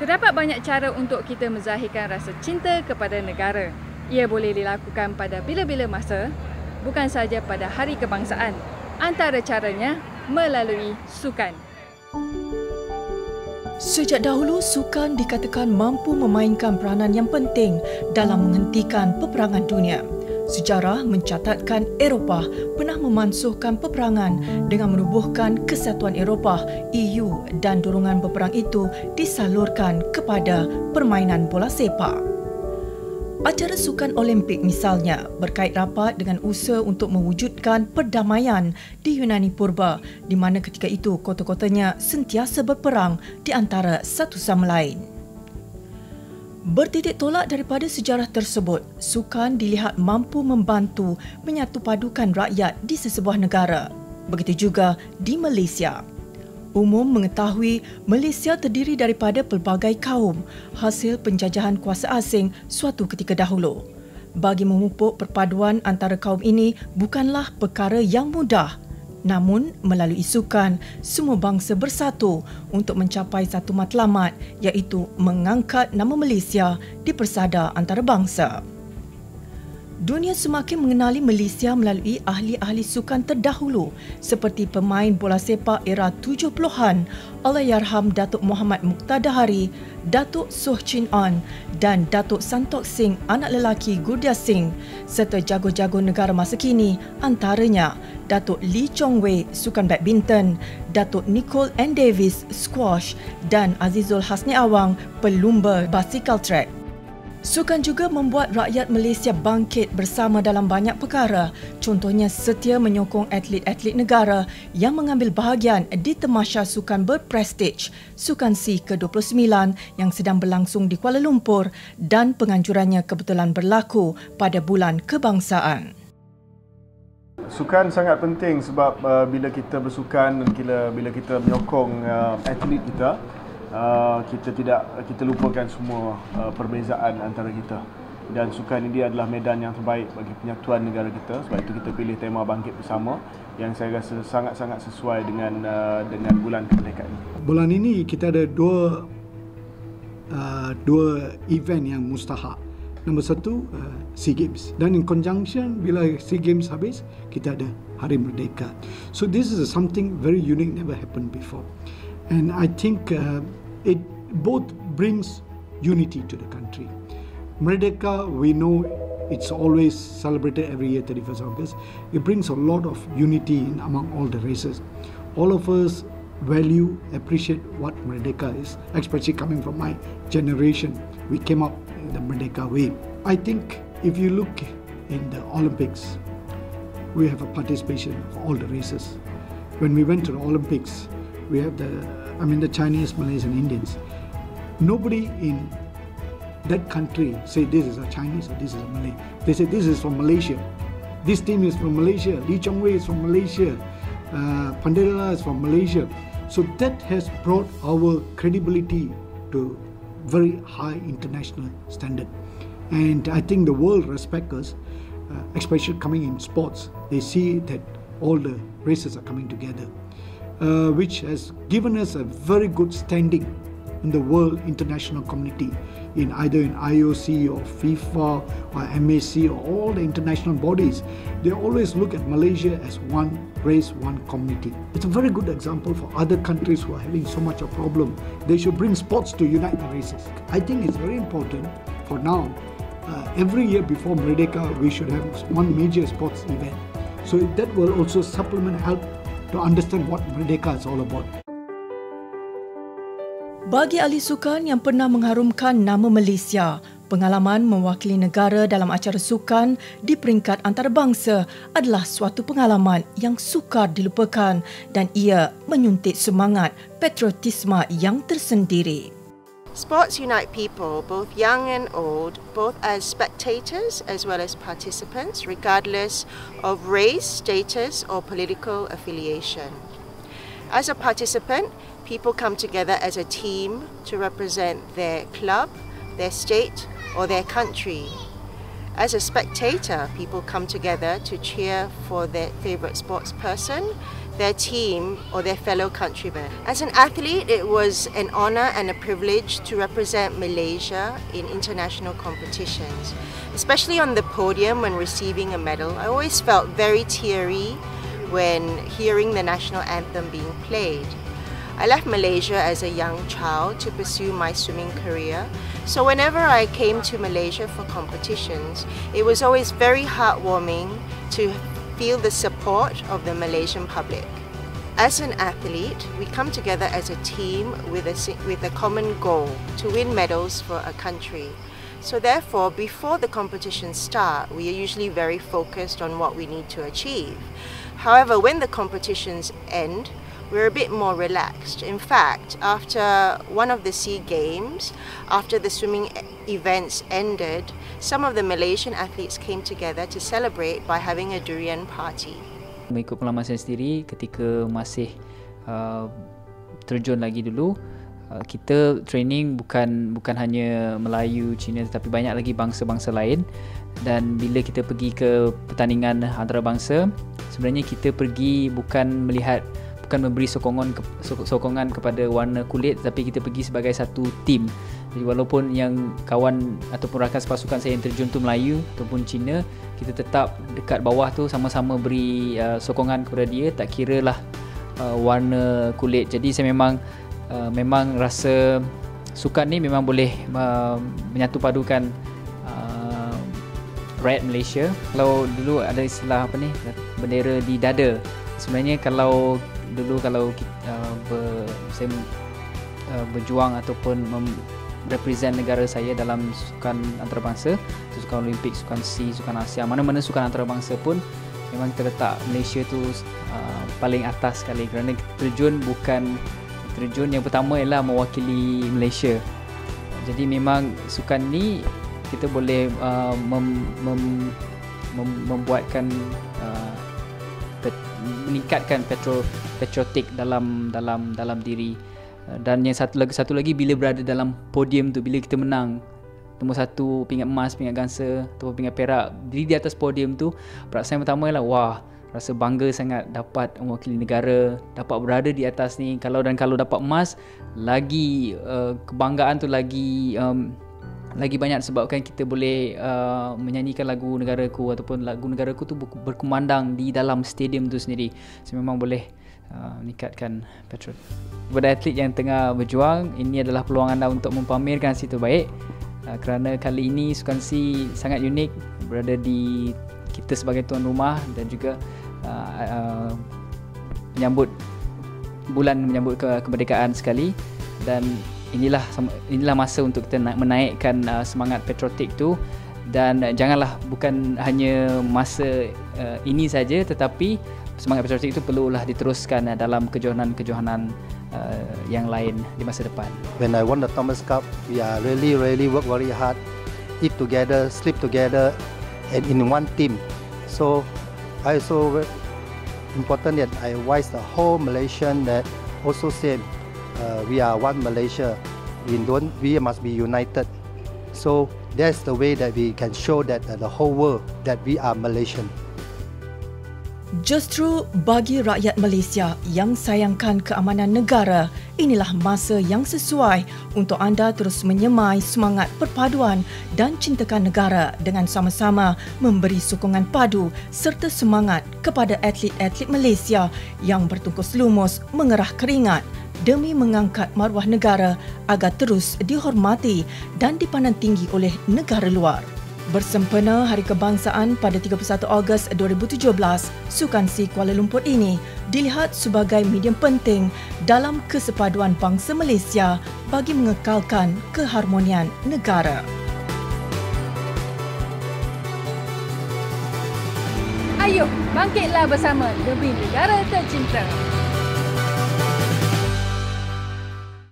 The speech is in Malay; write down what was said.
Terdapat banyak cara untuk kita menzahirkan rasa cinta kepada negara. Ia boleh dilakukan pada bila-bila masa, bukan sahaja pada hari kebangsaan. Antara caranya melalui sukan. Sejak dahulu, sukan dikatakan mampu memainkan peranan yang penting dalam menghentikan peperangan dunia. Sejarah mencatatkan Eropah pernah memansuhkan peperangan dengan menubuhkan Kesatuan Eropah EU dan dorongan peperang itu disalurkan kepada permainan bola sepak. Acara sukan Olimpik misalnya berkait rapat dengan usaha untuk mewujudkan perdamaian di Yunani Purba di mana ketika itu kota-kotanya sentiasa berperang di antara satu sama lain. Bertitik tolak daripada sejarah tersebut, sukan dilihat mampu membantu menyatu padukan rakyat di sesebuah negara. Begitu juga di Malaysia. Umum mengetahui Malaysia terdiri daripada pelbagai kaum hasil penjajahan kuasa asing suatu ketika dahulu. Bagi memupuk perpaduan antara kaum ini bukanlah perkara yang mudah. Namun, melalui sukan, semua bangsa bersatu untuk mencapai satu matlamat iaitu mengangkat nama Malaysia di persada antarabangsa. Dunia semakin mengenali Malaysia melalui ahli-ahli sukan terdahulu seperti pemain bola sepak era 70-an Allahyarham Datuk Muhammad Muqtadahari, Datuk Soh Chin On dan Datuk Santok Singh anak lelaki Gurdia Singh serta jago-jago negara masa kini antaranya Datuk Lee Chong Wei sukan badminton, Datuk Nicole N Davis squash dan Azizul Hasni Awang pelumba basikal track. Sukan juga membuat rakyat Malaysia bangkit bersama dalam banyak perkara. Contohnya setia menyokong atlet-atlet negara yang mengambil bahagian di temasya sukan berprestij Sukan C ke-29 yang sedang berlangsung di Kuala Lumpur dan penganjurannya kebetulan berlaku pada bulan kebangsaan. Sukan sangat penting sebab uh, bila kita bersukan dan bila, bila kita menyokong uh, atlet kita, uh, kita tidak kita lupakan semua uh, perbezaan antara kita dan sukan ini adalah medan yang terbaik bagi penyatuan negara kita sebab itu kita pilih tema bangkit bersama yang saya rasa sangat-sangat sesuai dengan uh, dengan bulan kemerdekaan ini. Bulan ini kita ada dua uh, dua event yang mustahak. Nombor satu, uh, SEA Games. Dan in conjunction, bila SEA Games habis, kita ada Hari Merdeka. So this is something very unique, never happened before. And I think uh, it both brings unity to the country. Merdeka, we know it's always celebrated every year, 31st August. It brings a lot of unity in, among all the races. All of us value, appreciate what Merdeka is, especially coming from my generation. We came up in the Merdeka way. I think if you look in the Olympics, we have a participation of all the races. When we went to the Olympics, we have the I mean the Chinese, Malays and Indians. Nobody in that country say this is a Chinese or this is a Malay. They say this is from Malaysia. This team is from Malaysia. Lee Chong Wei is from Malaysia. Uh, is from Malaysia. So that has brought our credibility to very high international standard. And I think the world respects us, uh, especially coming in sports. They see that all the races are coming together uh, which has given us a very good standing in the world international community in either in IOC or FIFA or MAC or all the international bodies. They always look at Malaysia as one race one community. It's a very good example for other countries who are having so much a problem. They should bring sports to unite the races. I think it's very important for now uh, every year before Merdeka we should have one major sports event. So that will also supplement help to understand what Merdeka is all about. Bagi ahli sukan yang pernah mengharumkan nama Malaysia, pengalaman mewakili negara dalam acara sukan di peringkat antarabangsa adalah suatu pengalaman yang sukar dilupakan dan ia menyuntik semangat patriotisme yang tersendiri. Sports unite people, both young and old, both as spectators as well as participants, regardless of race, status, or political affiliation. As a participant, people come together as a team to represent their club, their state, or their country. As a spectator, people come together to cheer for their favorite sports person, their team or their fellow countrymen. As an athlete, it was an honor and a privilege to represent Malaysia in international competitions. Especially on the podium when receiving a medal, I always felt very teary when hearing the national anthem being played. I left Malaysia as a young child to pursue my swimming career. So whenever I came to Malaysia for competitions, it was always very heartwarming to feel the support of the Malaysian public. As an athlete, we come together as a team with a, with a common goal to win medals for a country. So therefore, before the competitions start, we are usually very focused on what we need to achieve. However, when the competitions end, we're a bit more relaxed. In fact, after one of the SEA Games, after the swimming events ended, some of the Malaysian athletes came together to celebrate by having a durian party. Mengikut pengalaman saya sendiri ketika masih uh, terjun lagi dulu, uh, kita training bukan bukan hanya Melayu, Cina tetapi banyak lagi bangsa-bangsa lain dan bila kita pergi ke pertandingan antarabangsa, sebenarnya kita pergi bukan melihat bukan memberi sokongan ke, sokongan kepada warna kulit tapi kita pergi sebagai satu tim jadi walaupun yang kawan ataupun rakan sepasukan saya yang terjun tu Melayu ataupun Cina kita tetap dekat bawah tu sama-sama beri uh, sokongan kepada dia. Tak kira lah uh, warna kulit. Jadi saya memang uh, memang rasa sukan ni memang boleh uh, menyatu padukan uh, Red Malaysia. Kalau dulu ada istilah apa ni? Bendera di dada. Sebenarnya kalau dulu kalau uh, ber, saya uh, berjuang ataupun mem- represent negara saya dalam sukan antarabangsa sukan olimpik sukan SEA sukan Asia mana-mana sukan antarabangsa pun memang kita letak Malaysia tu uh, paling atas sekali kerana terjun bukan terjun yang pertama ialah mewakili Malaysia. Jadi memang sukan ni kita boleh uh, mem, mem, mem, membuatkan uh, meningkatkan petro patriotic dalam dalam dalam diri. Uh, dan yang satu lagi satu lagi bila berada dalam podium tu bila kita menang nombor satu pingat emas pingat gangsa atau pingat perak diri di atas podium tu perasaan pertama ialah wah rasa bangga sangat dapat mewakili negara dapat berada di atas ni. Kalau dan kalau dapat emas lagi uh, kebanggaan tu lagi um, lagi banyak sebabkan kita boleh uh, menyanyikan lagu negaraku ataupun lagu negaraku tu berkumandang di dalam stadium tu sendiri. So memang boleh uh, meningkatkan petrol. Kepada atlet yang tengah berjuang, ini adalah peluang anda untuk mempamerkan situ baik. Uh, kerana kali ini Sukan C sangat unik berada di kita sebagai tuan rumah dan juga uh, uh, menyambut bulan menyambut ke kemerdekaan sekali dan inilah inilah masa untuk kita nak menaikkan uh, semangat patriotik tu dan uh, janganlah bukan hanya masa uh, ini saja tetapi semangat patriotik itu perlulah diteruskan uh, dalam kejohanan-kejohanan uh, yang lain di masa depan. When I won the Thomas Cup, we are really really work very hard, eat together, sleep together, and in one team. So I also important that I advise the whole Malaysian that also same uh, we are one Malaysia. We don't. We must be united. So that's the way that we can show that uh, the whole world that we are Malaysian. Justru bagi rakyat Malaysia yang sayangkan keamanan negara, inilah masa yang sesuai untuk anda terus menyemai semangat perpaduan dan cintakan negara dengan sama-sama memberi sokongan padu serta semangat kepada atlet-atlet Malaysia yang bertungkus lumus mengerah keringat demi mengangkat maruah negara agar terus dihormati dan dipandang tinggi oleh negara luar. Bersempena Hari Kebangsaan pada 31 Ogos 2017, Sukan Si Kuala Lumpur ini dilihat sebagai medium penting dalam kesepaduan bangsa Malaysia bagi mengekalkan keharmonian negara. Ayuh, bangkitlah bersama demi negara tercinta.